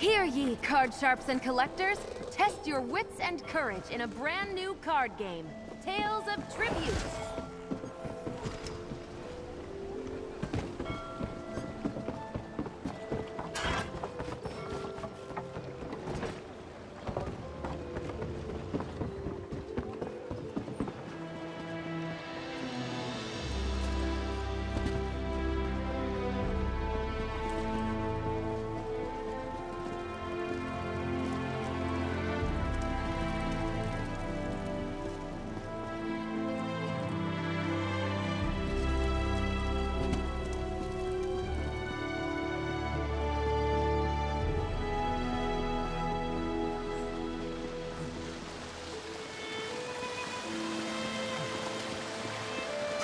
Hear ye, card sharps and collectors. Test your wits and courage in a brand new card game. Tales of Tribute.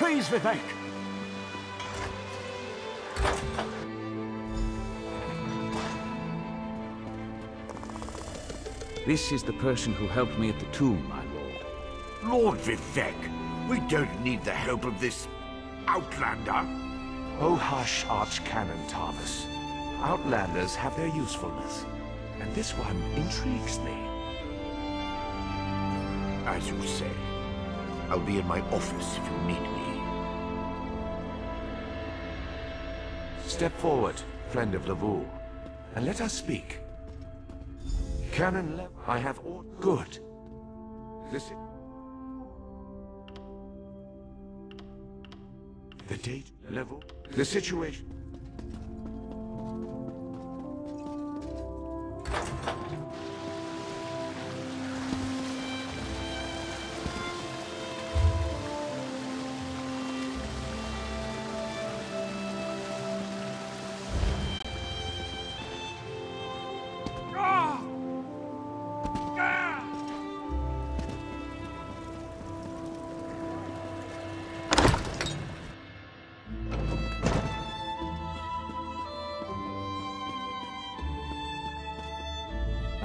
Please, Vivec. This is the person who helped me at the tomb, my lord. Lord Vivec, we don't need the help of this outlander. Oh, hush, Archcanon Tarvus. Outlanders have their usefulness, and this one intrigues me. As you say, I'll be in my office if you need me. Step forward, friend of Lavu, and let us speak. Canon Le I have all good. Listen. The date, level, the situation.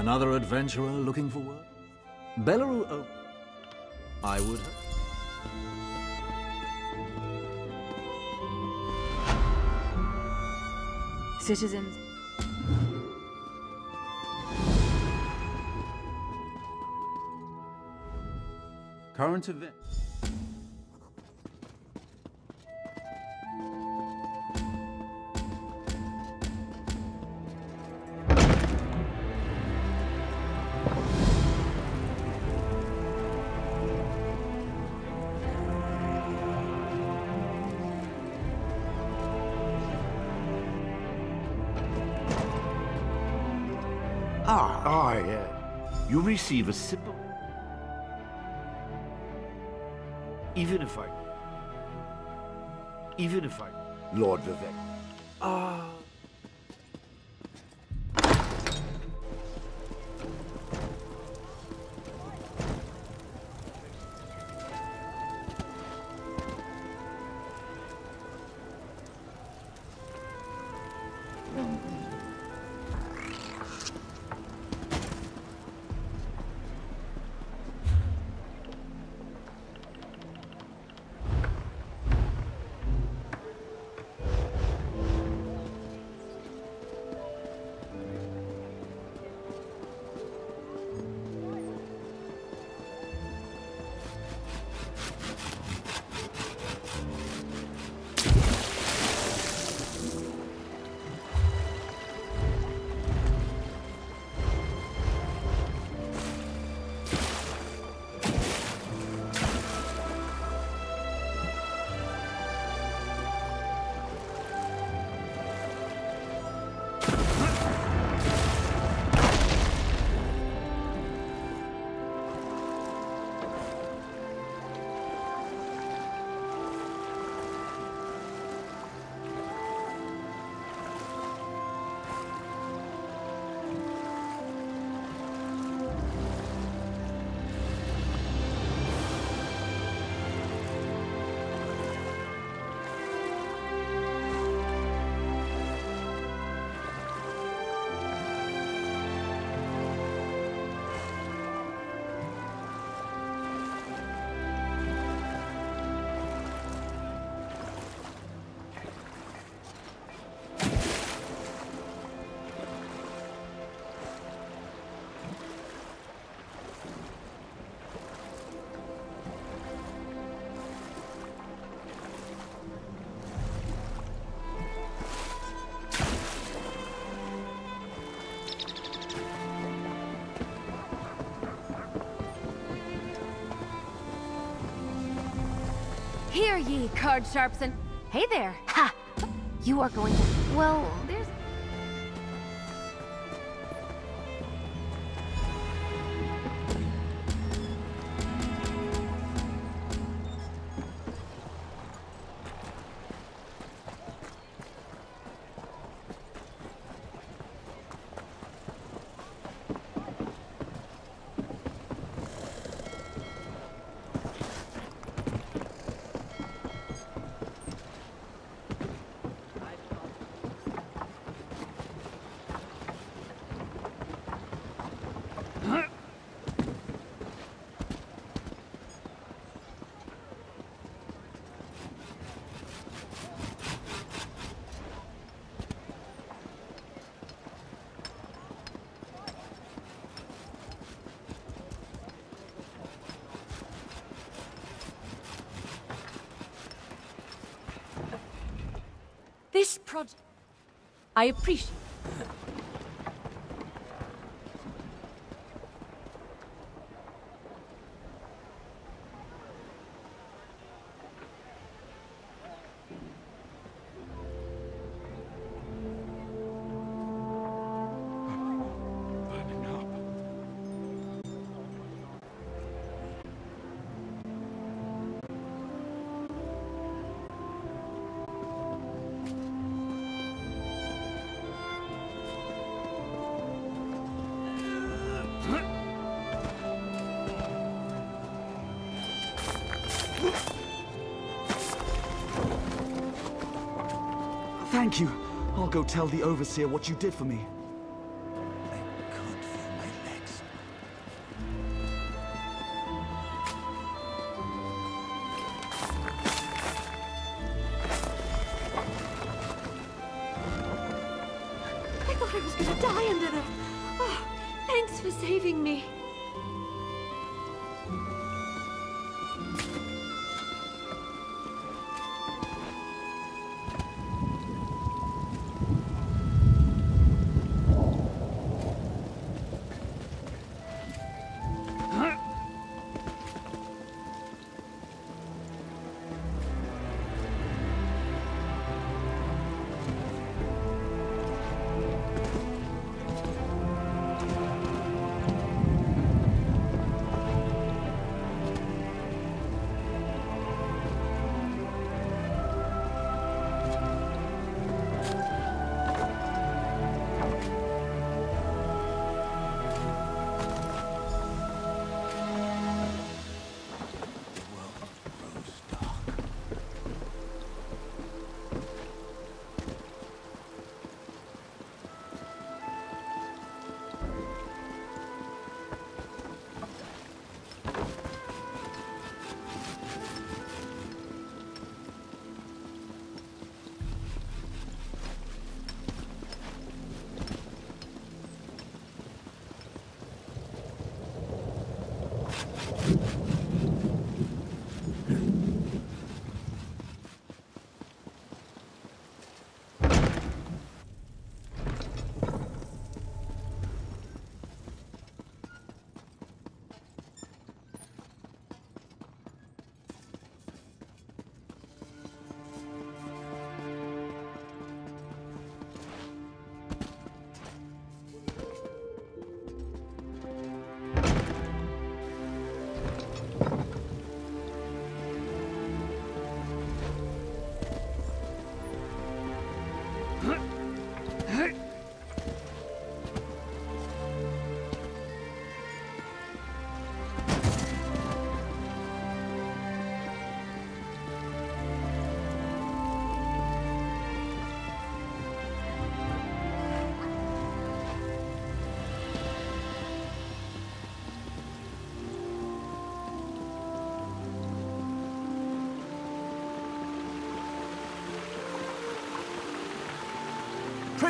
Another adventurer looking for work? Belleru oh. I would Citizens. Current event. Ah, ah, yeah. You receive a simple... Even if I... Even if I... Lord Vivec. Ah... Hear ye, card sharps and... Hey there! Ha! You are going to... Well, This project... I appreciate... Thank you. I'll go tell the Overseer what you did for me. I can't feel my legs. I thought I was gonna die under there. For saving me.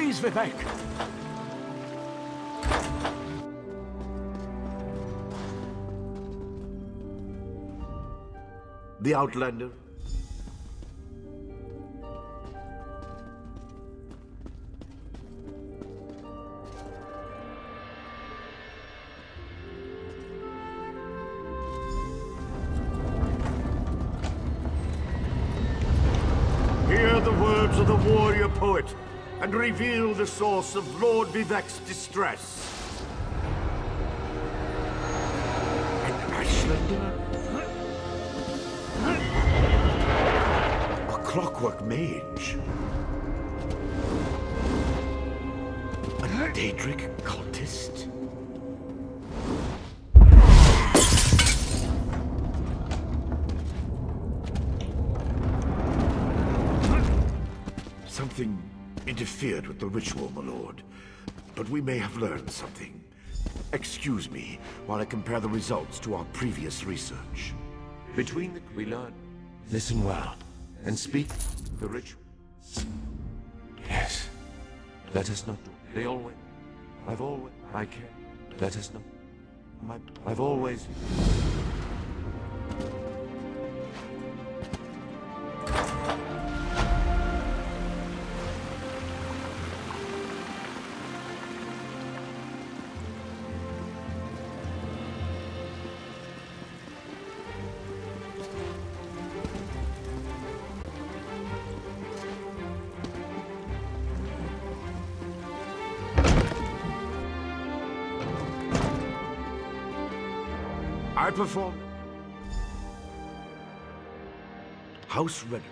Praise Vivec! The Outlander? Hear the words of the warrior poet and reveal the source of Lord Vivec's distress. An Ashlander? A clockwork mage? A Daedric cultist? Something interfered with the ritual, my lord. But we may have learned something. Excuse me while I compare the results to our previous research. Between the we learn. Listen well, and speak the ritual. Yes. Let us not do. They always. I've always. I care. Let us not. My. I've always. I perform. House Red.